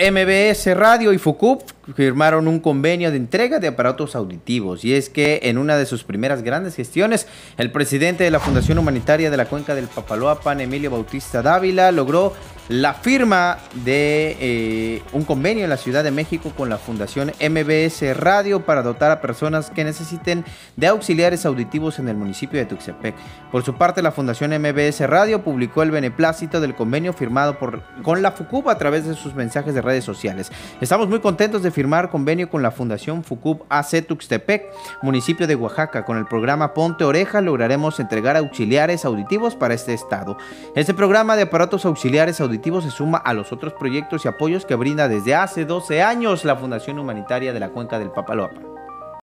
MBS Radio y FUCUP firmaron un convenio de entrega de aparatos auditivos y es que en una de sus primeras grandes gestiones, el presidente de la Fundación Humanitaria de la Cuenca del Papaloapan, Emilio Bautista Dávila, logró la firma de eh, un convenio en la Ciudad de México con la Fundación MBS Radio para dotar a personas que necesiten de auxiliares auditivos en el municipio de Tuxtepec. Por su parte, la Fundación MBS Radio publicó el beneplácito del convenio firmado por, con la FUCUB a través de sus mensajes de redes sociales. Estamos muy contentos de firmar convenio con la Fundación FUCUB AC Tuxtepec, municipio de Oaxaca. Con el programa Ponte Oreja lograremos entregar auxiliares auditivos para este estado. Este programa de aparatos auxiliares auditivos se suma a los otros proyectos y apoyos que brinda desde hace 12 años la Fundación Humanitaria de la Cuenca del Papaloapa.